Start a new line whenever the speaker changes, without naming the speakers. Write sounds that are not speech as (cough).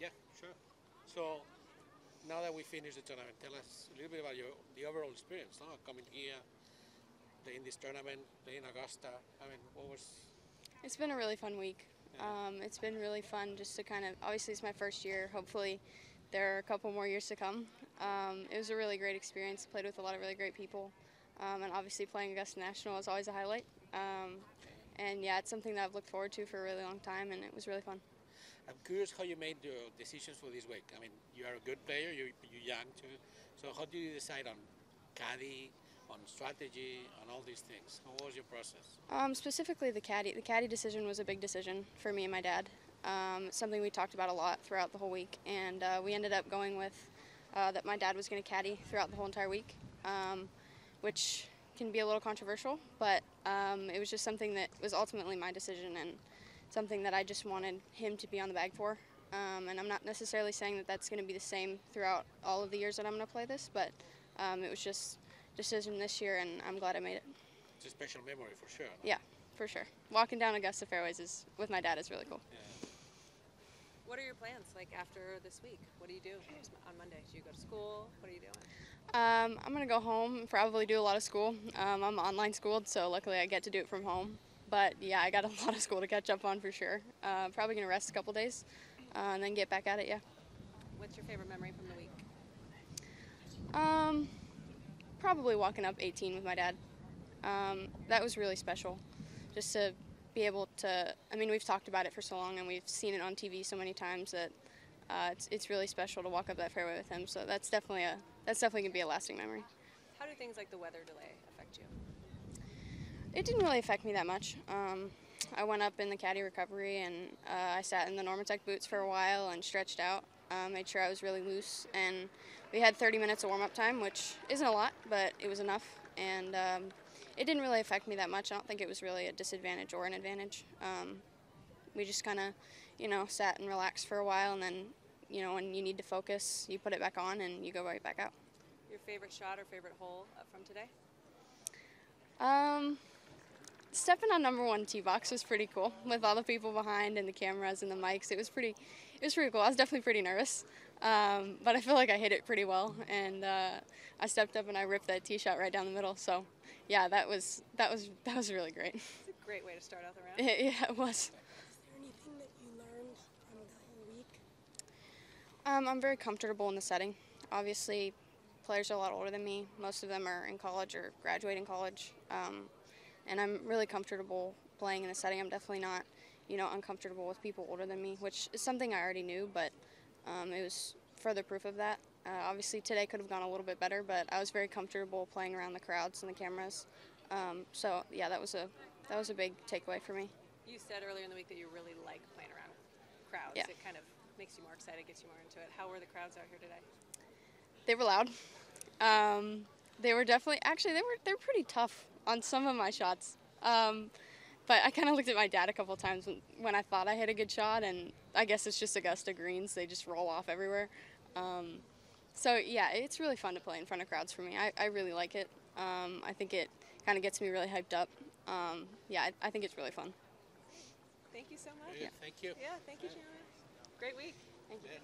Yeah, sure. So now that we finished the tournament, tell us a little bit about your the overall experience, no? Coming here, playing this tournament, playing Augusta. I mean, what was?
It's been a really fun week. Um, it's been really fun just to kind of, obviously, it's my first year. Hopefully, there are a couple more years to come. Um, it was a really great experience. Played with a lot of really great people. Um, and obviously, playing Augusta National is always a highlight. Um, and yeah, it's something that I've looked forward to for a really long time, and it was really fun.
I'm curious how you made your decisions for this week. I mean, you are a good player. you're, you're young too. So how do you decide on caddy, on strategy, on all these things? What was your process?
Um, specifically, the caddy. The caddy decision was a big decision for me and my dad. Um, something we talked about a lot throughout the whole week, and uh, we ended up going with uh, that my dad was going to caddy throughout the whole entire week, um, which can be a little controversial, but um, it was just something that was ultimately my decision and something that I just wanted him to be on the bag for. Um, and I'm not necessarily saying that that's going to be the same throughout all of the years that I'm going to play this, but um, it was just decision this year, and I'm glad I made it.
It's a special memory for sure. no?
Yeah, for sure. Walking down Augusta Fairways is with my dad is really cool.
What are your plans like after this week? What do you do on Monday? Do you go to school? What are you doing?
Um, I'm gonna go home and probably do a lot of school. Um, I'm online schooled, so luckily I get to do it from home. But yeah, I got a (laughs) lot of school to catch up on for sure. Uh, probably gonna rest a couple days uh, and then get back at it. Yeah.
What's your favorite memory from the week?
Um, probably walking up 18 with my dad. Um, that was really special, just to be able to. I mean, we've talked about it for so long, and we've seen it on TV so many times that uh, it's it's really special to walk up that fairway with him. So that's definitely a that's definitely gonna be a lasting memory.
How do things like the weather delay affect you?
It didn't really affect me that much. Um, I went up in the caddy recovery and uh, I sat in the Normatec boots for a while and stretched out. Uh, made sure I was really loose, and we had 30 minutes of warm up time, which isn't a lot, but it was enough. And um, it didn't really affect me that much. I don't think it was really a disadvantage or an advantage. Um, we just kind of, you know, sat and relaxed for a while, and then, you know, when you need to focus, you put it back on and you go right back out.
Your favorite shot or favorite hole uh, from today?
Um, stepping on number one tee box was pretty cool with all the people behind and the cameras and the mics. It was pretty, it was pretty cool. I was definitely pretty nervous, um, but I feel like I hit it pretty well, and uh, I stepped up and I ripped that tee shot right down the middle. So, yeah, that was that was that was really great.
It's a great way to start out the round. (laughs)
yeah, it was.
Is there anything that you learned from the whole week?
Um, I'm very comfortable in the setting. Obviously, players are a lot older than me. Most of them are in college or graduating college. Um, and I'm really comfortable playing in a setting. I'm definitely not, you know, uncomfortable with people older than me, which is something I already knew, but um, it was further proof of that. Uh, obviously, today could have gone a little bit better, but I was very comfortable playing around the crowds and the cameras. Um, so yeah, that was a that was a big takeaway for me.
You said earlier in the week that you really like playing around crowds.
Yeah.
It kind of makes you more excited, gets you more into it. How were the crowds out here today?
They were loud. Um, they were definitely actually they were they're pretty tough on some of my shots. Um, but I kind of looked at my dad a couple times when, when I thought I hit a good shot, and I guess it's just Augusta greens; they just roll off everywhere. Um, so yeah, it's really fun to play in front of crowds for me. I, I really like it. Um, I think it kind of gets me really hyped up. Um, yeah, I, I think it's really fun.
Thank you so much.
Yeah, Thank you.
Yeah, thank you, Shannon. Great week.
Thank you.
Yeah.